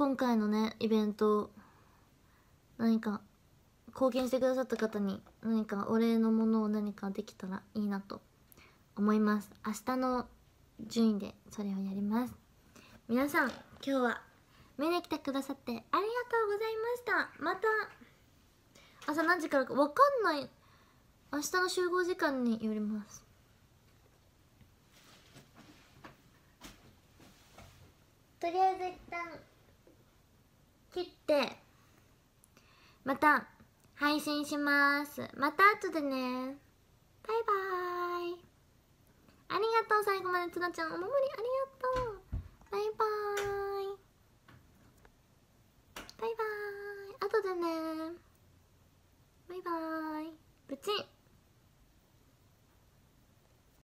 今回のねイベント何か貢献してくださった方に何かお礼のものを何かできたらいいなと思います。明日の順位でそれをやります。皆さん今日は見に来てくださってありがとうございました。また朝何時からか分かんない。明日の集合時間によります。とりあえず一旦切ってまた配信します。また後でね。バイバーイ。ありがとう最後までつなちゃん。お守りありがとう。バイバーイ。バイバーイ。後でね。バイバーイ。プチン